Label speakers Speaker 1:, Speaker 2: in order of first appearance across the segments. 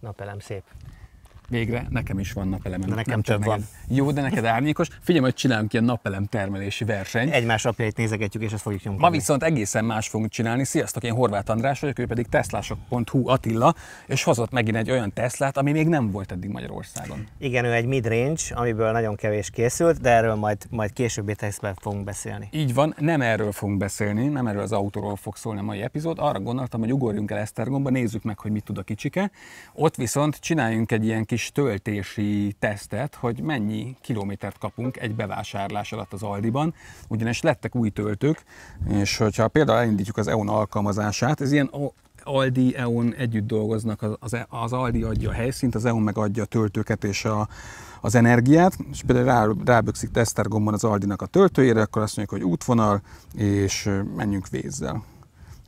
Speaker 1: Napelem szép.
Speaker 2: Végre nekem is van napelemem.
Speaker 1: De nekem
Speaker 2: nem
Speaker 1: több van.
Speaker 2: neked. Jó, de neked árnyékos. Figyelj, hogy csinálunk ilyen napelem termelési versenyt.
Speaker 1: Egymás apjait nézegetjük, és ezt fogjuk nyomni.
Speaker 2: Ma viszont egészen más fogunk csinálni. Sziasztok, én Horváth András vagyok, ő pedig teslások.hu Attila, és hozott megint egy olyan Teslát, ami még nem volt eddig Magyarországon.
Speaker 1: Igen, ő egy midrange, amiből nagyon kevés készült, de erről majd, majd későbbi textben fogunk beszélni.
Speaker 2: Így van, nem erről fogunk beszélni, nem erről az autóról fog szólni a mai epizód. Arra gondoltam, hogy ugorjunk el Esztergomba, nézzük meg, hogy mit tud a kicsike. Ott viszont csináljunk egy ilyen kis töltési tesztet, hogy mennyi kilométert kapunk egy bevásárlás alatt az Aldiban, ugyanis lettek új töltők, és hogyha például elindítjuk az EON alkalmazását, ez ilyen Aldi, EON együtt dolgoznak, az, az, Aldi adja a helyszínt, az EON meg adja a töltőket és a, az energiát, és például rá, rábökszik Esztergomban az Aldinak a töltőjére, akkor azt mondjuk, hogy útvonal, és menjünk vézzel.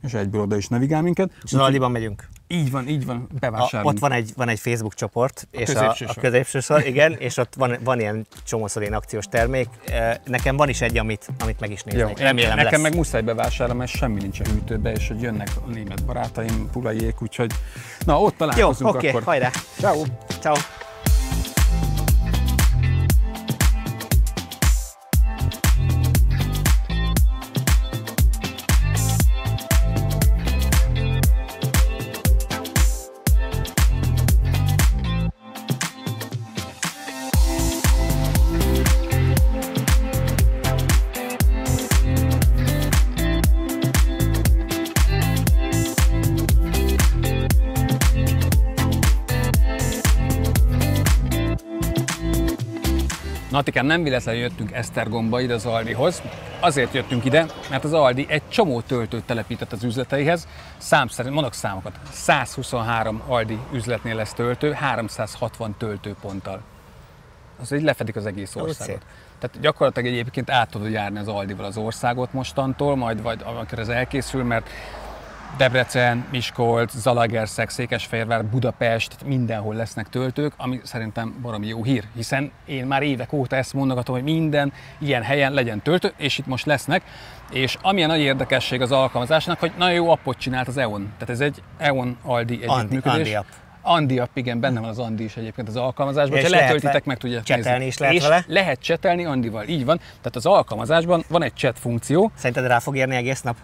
Speaker 2: És egyből oda is navigál minket.
Speaker 1: És az Aldiban megyünk.
Speaker 2: Így van, így van,
Speaker 1: A,
Speaker 2: bevásárolunk.
Speaker 1: ott van egy, van egy Facebook csoport, és a,
Speaker 2: középső
Speaker 1: a
Speaker 2: sor.
Speaker 1: középső sor, igen, és ott van, van ilyen csomószor ilyen akciós termék. Eh, Nekem van is egy, amit, amit meg is
Speaker 2: Jó,
Speaker 1: néznék. Remélem
Speaker 2: nekem
Speaker 1: lesz.
Speaker 2: meg muszáj bevásárolnom, mert semmi nincs a hűtőbe, és hogy jönnek a német barátaim, pulaiék, úgyhogy na ott
Speaker 1: Jó,
Speaker 2: találkozunk
Speaker 1: oké, hajrá!
Speaker 2: Ciao.
Speaker 1: Ciao.
Speaker 2: Na, Atikám, nem véletlenül jöttünk Esztergomba ide az Aldihoz. Azért jöttünk ide, mert az Aldi egy csomó töltőt telepített az üzleteihez. Szám szerint, mondok számokat, 123 Aldi üzletnél lesz töltő, 360 töltőponttal. Az így lefedik az egész országot. Tehát gyakorlatilag egyébként át tudod járni az Aldival az országot mostantól, majd vagy amikor ez elkészül, mert Debrecen, Miskolc, Zalaegerszeg, Székesfehérvár, Budapest, mindenhol lesznek töltők, ami szerintem baromi jó hír, hiszen én már évek óta ezt mondogatom, hogy minden ilyen helyen legyen töltő, és itt most lesznek. És amilyen nagy érdekesség az alkalmazásnak, hogy nagyon jó appot csinált az EON. Tehát ez egy EON Aldi együttműködés.
Speaker 1: Andi app.
Speaker 2: Andi app, igen, benne van az Andi is egyébként az alkalmazásban.
Speaker 1: És
Speaker 2: Ha letöltitek, meg tudjátok
Speaker 1: csetelni
Speaker 2: nézni.
Speaker 1: is lehet
Speaker 2: és
Speaker 1: vele?
Speaker 2: lehet csetelni Andival, így van. Tehát az alkalmazásban van egy chat funkció,
Speaker 1: Szerinted rá fog érni egész nap?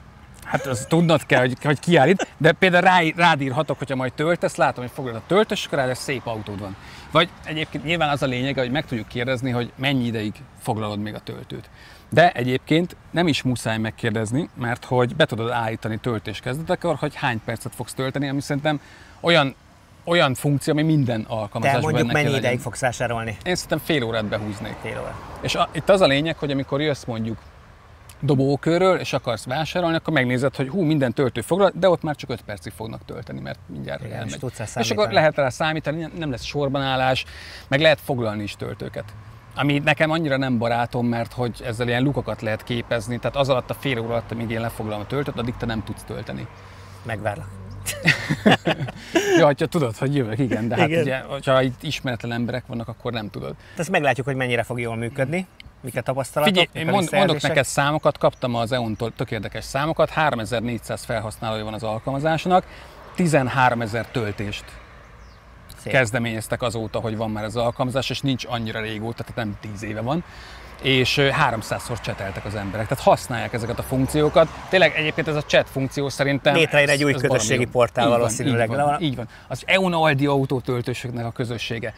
Speaker 2: Hát az tudnod kell, hogy, hogy kiállít, de például rá, rád írhatok, hogyha majd töltesz, látom, hogy foglad a töltős, és akkor rád egy szép autód van. Vagy egyébként nyilván az a lényeg, hogy meg tudjuk kérdezni, hogy mennyi ideig foglalod még a töltőt. De egyébként nem is muszáj megkérdezni, mert hogy be tudod állítani töltés kezdetekor, hogy hány percet fogsz tölteni, ami szerintem olyan, olyan funkció, ami minden
Speaker 1: Te
Speaker 2: alkalmazásban
Speaker 1: mondjuk
Speaker 2: benne kell
Speaker 1: mennyi
Speaker 2: legyen.
Speaker 1: ideig fogsz vásárolni?
Speaker 2: Én szerintem fél órát behúznék.
Speaker 1: Fél óra.
Speaker 2: És a, itt az a lényeg, hogy amikor jössz mondjuk dobókörről, és akarsz vásárolni, akkor megnézed, hogy hú, minden töltő foglal, de ott már csak 5 percig fognak tölteni, mert mindjárt
Speaker 1: Igen, és
Speaker 2: elmegy.
Speaker 1: tudsz rá
Speaker 2: és akkor lehet rá számítani, nem- nem lesz sorbanállás, meg lehet foglalni is töltőket. Ami nekem annyira nem barátom, mert hogy ezzel ilyen lukakat lehet képezni, tehát az alatt a fél óra alatt, amíg én lefoglalom a töltőt, addig te nem tudsz tölteni.
Speaker 1: Megvárlak.
Speaker 2: Ja, hogyha tudod, hogy jövök, igen, de hát
Speaker 1: Igen.
Speaker 2: ugye, ha itt ismeretlen emberek vannak, akkor nem tudod.
Speaker 1: Ezt meglátjuk, hogy mennyire fog jól működni. Mik a tapasztalatok?
Speaker 2: Figyelj, én mond, mondok neked számokat, kaptam az EON-tól tök érdekes számokat, 3400 felhasználója van az alkalmazásnak, 13 ezer töltést
Speaker 1: Szép.
Speaker 2: kezdeményeztek azóta, hogy van már az alkalmazás, és nincs annyira régóta, tehát nem 10 éve van és ö, 300-szor cseteltek az emberek. Tehát használják ezeket a funkciókat. Tényleg egyébként ez a chat funkció szerintem...
Speaker 1: Létrejön egy új közösségi portál valószínűleg.
Speaker 2: Így van, így van. Az EON Aldi autótöltősöknek a közössége.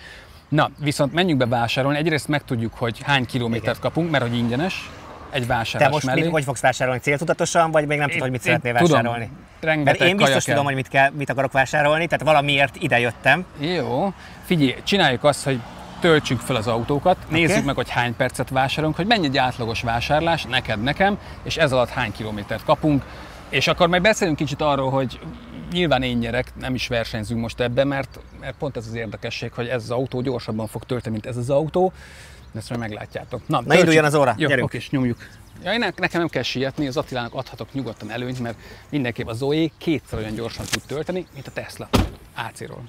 Speaker 2: Na, viszont menjünk be vásárolni. Egyrészt megtudjuk, hogy hány kilométert kapunk, mert hogy ingyenes egy
Speaker 1: Te
Speaker 2: vásárlás
Speaker 1: most
Speaker 2: mellé.
Speaker 1: mit, hogy fogsz vásárolni? Céltudatosan, vagy még nem tudod, hogy mit szeretnél
Speaker 2: tudom.
Speaker 1: vásárolni?
Speaker 2: Rengeteg
Speaker 1: Mert én biztos
Speaker 2: kell.
Speaker 1: tudom, hogy mit, kell, mit akarok vásárolni, tehát valamiért ide jöttem.
Speaker 2: Jó, figyelj, csináljuk azt, hogy töltsük fel az autókat, nézzük meg, hogy hány percet vásárolunk, hogy mennyi egy átlagos vásárlás, neked, nekem, és ez alatt hány kilométert kapunk, és akkor majd beszélünk kicsit arról, hogy nyilván én nyerek, nem is versenyzünk most ebbe, mert, mert pont ez az érdekesség, hogy ez az autó gyorsabban fog tölteni, mint ez az autó, ezt majd meglátjátok. Na, töltsük.
Speaker 1: induljon az óra,
Speaker 2: Jó,
Speaker 1: gyerünk.
Speaker 2: oké, és nyomjuk. Ja, én ne- nekem nem kell sietni, az Attilának adhatok nyugodtan előnyt, mert mindenképp a Zoe kétszer olyan gyorsan tud tölteni, mint a Tesla AC-ról.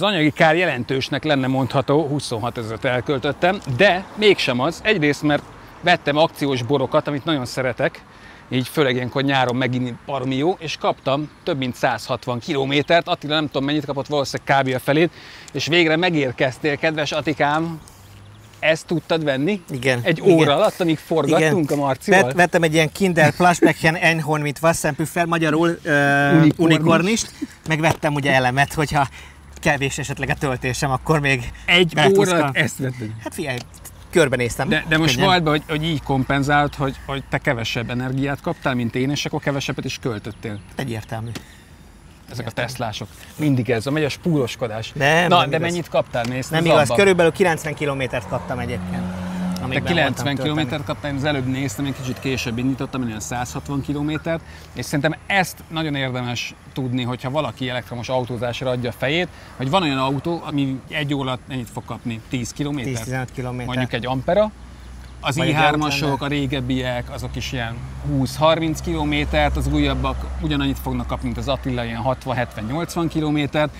Speaker 2: Az anyagi kár jelentősnek lenne mondható, 26 ezeret elköltöttem, de mégsem az. Egyrészt, mert vettem akciós borokat, amit nagyon szeretek, így főleg ilyenkor nyáron megint baromi jó, és kaptam több mint 160 kilométert, Attila nem tudom mennyit kapott, valószínűleg kb. a felét, és végre megérkeztél, kedves Atikám, ezt tudtad venni?
Speaker 1: Igen.
Speaker 2: Egy
Speaker 1: igen.
Speaker 2: óra alatt, amíg forgattunk
Speaker 1: Igen.
Speaker 2: a Marcival?
Speaker 1: Vett, vettem egy ilyen Kinder Plasbecken Einhorn mit Wasserpüffel, magyarul uh,
Speaker 2: Unikornist.
Speaker 1: unikornist, meg vettem ugye elemet, hogyha kevés esetleg a töltésem, akkor még
Speaker 2: Egy alatt ezt vetted.
Speaker 1: Hát figyelj, körbenéztem.
Speaker 2: De, de most vald be, hogy, hogy így kompenzálod, hogy, hogy te kevesebb energiát kaptál, mint én, és akkor kevesebbet is költöttél.
Speaker 1: Egyértelmű.
Speaker 2: Ezek a teszlások. Mindig ez, a megy a spúroskodás.
Speaker 1: Nem,
Speaker 2: Na,
Speaker 1: nem
Speaker 2: de
Speaker 1: igaz.
Speaker 2: mennyit kaptál? Nézd,
Speaker 1: Nem
Speaker 2: az
Speaker 1: igaz,
Speaker 2: abba.
Speaker 1: körülbelül 90 kilométert kaptam egyébként.
Speaker 2: Te
Speaker 1: amikben
Speaker 2: 90
Speaker 1: voltam tölteni.
Speaker 2: kilométert kaptál, én az előbb néztem, egy kicsit később indítottam, olyan 160 kilométert, és szerintem ezt nagyon érdemes tudni, hogyha valaki elektromos autózásra adja a fejét, hogy van olyan autó, ami egy óra alatt mennyit fog kapni? 10 kilométert?
Speaker 1: 10-15 kilométer.
Speaker 2: mondjuk egy Ampera. Az
Speaker 1: Vagy egy
Speaker 2: i3-asok,
Speaker 1: Outlander.
Speaker 2: a régebbiek, azok is ilyen 20-30 kilométert, az újabbak ugyanannyit fognak kapni, mint az Attila, ilyen 60-70-80 kilométert.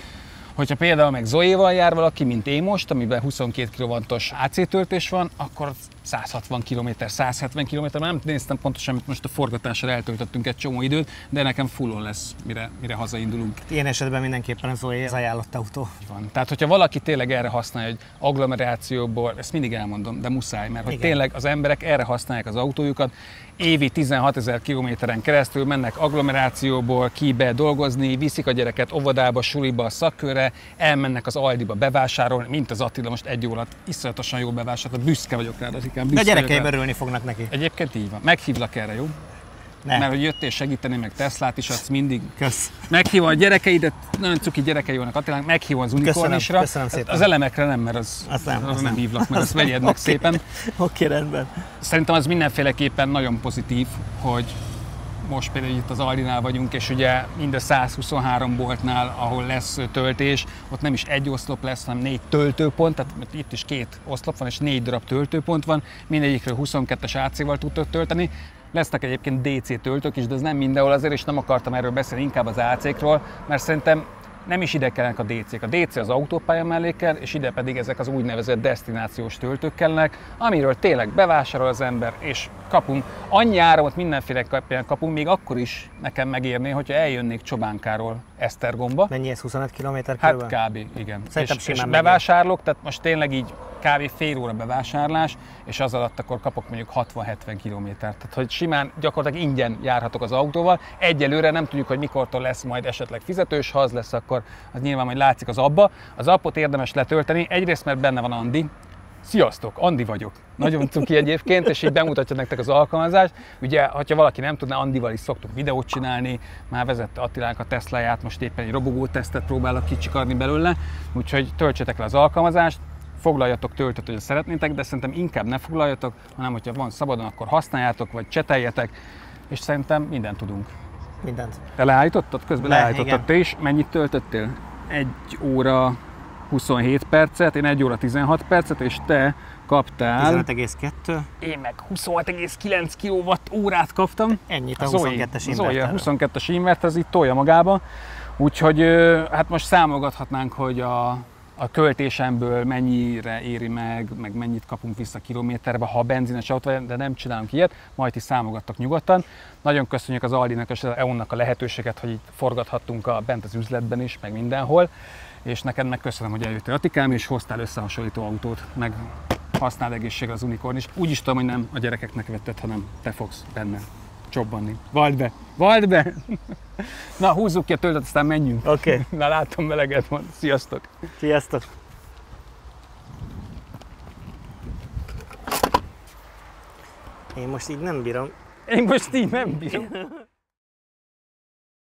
Speaker 2: Hogyha például meg Zoe-val jár valaki, mint én most, amiben 22 kW-os AC töltés van, akkor 160 km, 170 km, nem néztem pontosan, mert most a forgatásra eltöltöttünk egy csomó időt, de nekem fullon lesz, mire, mire hazaindulunk.
Speaker 1: Ilyen esetben mindenképpen az Zoe az ajánlott autó.
Speaker 2: Van. Tehát, hogyha valaki tényleg erre használja, hogy agglomerációból, ezt mindig elmondom, de muszáj, mert hogy tényleg az emberek erre használják az autójukat, évi 16 ezer kilométeren keresztül mennek agglomerációból ki be dolgozni, viszik a gyereket óvodába, suliba, szakkörre, elmennek az Aldiba bevásárolni, mint az Attila most egy óra alatt iszonyatosan jól bevásárolt, büszke vagyok rá, Atikám,
Speaker 1: De a gyerekeim örülni fognak neki.
Speaker 2: Egyébként így van. Meghívlak erre, jó?
Speaker 1: Ne,
Speaker 2: Mert hogy jöttél segíteni, meg Teslát is adsz mindig.
Speaker 1: kösz.
Speaker 2: Meghívom a gyerekeidet, nagyon cuki gyerekei vannak Attilának, meghívom az unikornisra.
Speaker 1: köszönöm szépen.
Speaker 2: Az elemekre nem, mert az,
Speaker 1: Azt nem,
Speaker 2: az
Speaker 1: azt
Speaker 2: nem hívlak meg, azt vegyed meg szépen.
Speaker 1: Oké, rendben.
Speaker 2: Szerintem az mindenféleképpen nagyon pozitív, hogy most például itt az Aldinál vagyunk, és ugye mind a 123 boltnál, ahol lesz töltés, ott nem is egy oszlop lesz, hanem négy töltőpont, tehát itt is két oszlop van, és négy darab töltőpont van, mindegyikről 22-es AC-val tudtok tölteni. Lesznek egyébként DC töltők is, de ez nem mindenhol azért, és nem akartam erről beszélni, inkább az AC-król, mert szerintem nem is ide kellenek a DC-k. A DC az autópálya mellé kell, és ide pedig ezek az úgynevezett destinációs töltők kellnek, amiről tényleg bevásárol az ember, és kapunk. Annyi áramot mindenféleképpen kapunk, még akkor is nekem megérné, hogyha eljönnék Csobánkáról Esztergomba.
Speaker 1: Mennyi ez 25 km
Speaker 2: Hát
Speaker 1: körülbelül?
Speaker 2: kb. igen.
Speaker 1: Szerintem
Speaker 2: és, és bevásárlok, tehát most tényleg így kb. fél óra bevásárlás, és az alatt akkor kapok mondjuk 60-70 kilométert. Tehát, hogy simán gyakorlatilag ingyen járhatok az autóval. Egyelőre nem tudjuk, hogy mikortól lesz majd esetleg fizetős, ha az lesz, akkor az nyilván majd látszik az abba. Az appot érdemes letölteni, egyrészt mert benne van Andi, Sziasztok, Andi vagyok. Nagyon cuki egyébként, és így bemutatja nektek az alkalmazást. Ugye, ha valaki nem tudná, Andival is szoktunk videót csinálni, már vezette Attilánk a Tesláját, most éppen egy robogó tesztet próbálok kicsikarni belőle, úgyhogy töltsétek le az alkalmazást, foglaljatok töltőt, hogy szeretnétek, de szerintem inkább ne foglaljatok, hanem hogyha van szabadon, akkor használjátok, vagy cseteljetek, és szerintem mindent tudunk.
Speaker 1: Mindent.
Speaker 2: Te leállítottad? Közben
Speaker 1: Le,
Speaker 2: leállítottad
Speaker 1: igen.
Speaker 2: te is. Mennyit töltöttél? Egy óra 27 percet, én egy óra 16 percet, és te kaptál...
Speaker 1: 15,2.
Speaker 2: Én meg 26,9 kW órát kaptam.
Speaker 1: Ennyit a
Speaker 2: Zoe-
Speaker 1: 22-es
Speaker 2: Zoe, a
Speaker 1: inverterről.
Speaker 2: 22-es inverter, az itt tolja magába. Úgyhogy hát most számolgathatnánk, hogy a, a költésemből mennyire éri meg, meg mennyit kapunk vissza kilométerbe, ha benzines autó, de nem csinálunk ilyet, majd is számolgattak nyugodtan. Nagyon köszönjük az Aldinak és az EON-nak a lehetőséget, hogy itt forgathattunk a, bent az üzletben is, meg mindenhol. És neked meg köszönöm, hogy eljöttél Atikám, és hoztál összehasonlító autót, meg használd egészségre az unikorn is. Úgy is tudom, hogy nem a gyerekeknek vetted, hanem te fogsz benne csobbanni. Vald be! Vald be! Na, húzzuk ki a töltet, aztán menjünk.
Speaker 1: Oké, okay.
Speaker 2: Na, látom meleget van. Sziasztok!
Speaker 1: sziasztok. Én most így nem bírom.
Speaker 2: Én most így nem bírom.